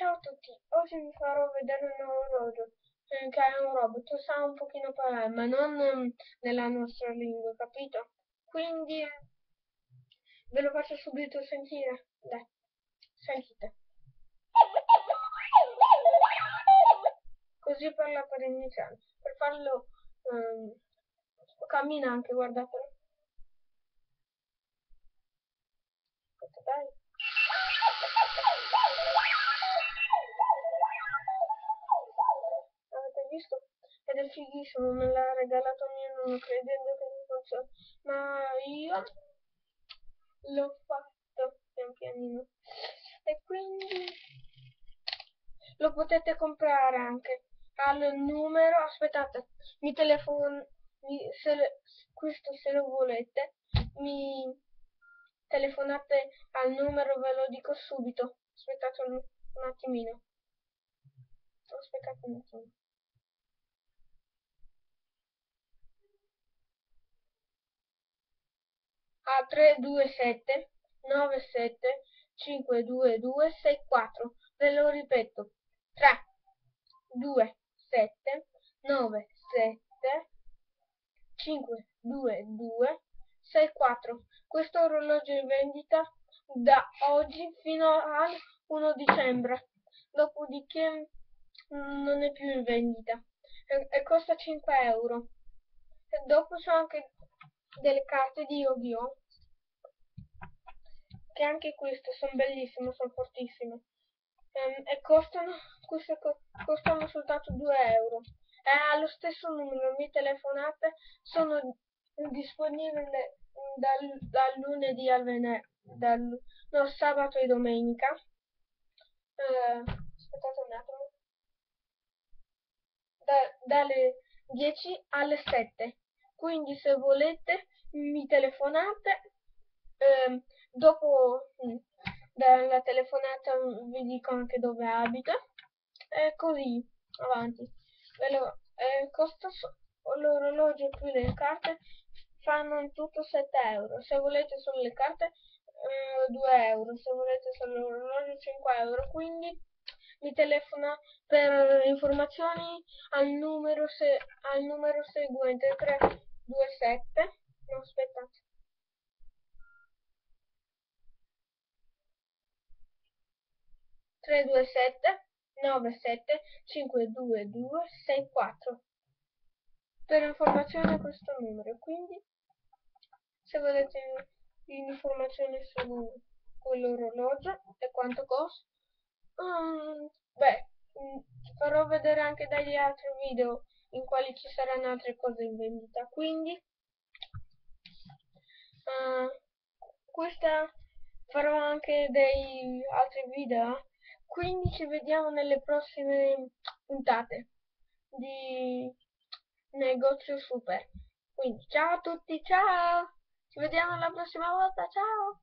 Ciao a tutti, oggi vi farò vedere un orologio eh, che è un robot, sa un pochino parlare, ma non um, nella nostra lingua, capito? Quindi ve lo faccio subito sentire. Dai, sentite. Così parla per iniziare. Per farlo um, cammina anche, guardatelo. Dai. Visto? Ed è fighissimo, me l'ha regalato mio nonno credendo che mi funziona, ma io l'ho fatto pian pianino. E quindi lo potete comprare anche al numero, aspettate, mi telefono, se questo se lo volete, mi telefonate al numero, ve lo dico subito, aspettate un, un attimino, aspettate un attimo. A 327 97 522 64 ve lo ripeto. 3 2 7 9 7 5 2 2 6 4 questo orologio in vendita da oggi fino al 1 dicembre. Dopodiché non è più in vendita. E, e costa 5 euro. E dopo c'è anche delle carte di Yu-Gi-Oh! che anche queste sono bellissime, sono fortissime. Um, e costano, queste co costano soltanto 2 euro. E allo stesso numero mi telefonate sono disponibili dal, dal lunedì al venerdì dal no, sabato e domenica. Uh, aspettate un attimo. Da, dalle 10 alle 7 quindi se volete mi telefonate eh, dopo mm, dalla telefonata vi dico anche dove abito. E così avanti. Eh, costa l'orologio più le carte fanno in tutto 7 euro. Se volete solo le carte eh, 2 euro. Se volete solo l'orologio 5 euro. Quindi mi telefona per informazioni al numero, se, al numero seguente 3 2, 7, no aspettate. Tre, due, sette, nove, sette, cinque, due, due, sei, quattro. Per informazione questo numero, quindi se volete informazioni su quell'orologio e quanto costa, um, farò vedere anche dagli altri video in quali ci saranno altre cose in vendita. Quindi uh, questa farò anche dei altri video. Quindi ci vediamo nelle prossime puntate di negozio super. Quindi ciao a tutti ciao! Ci vediamo la prossima volta ciao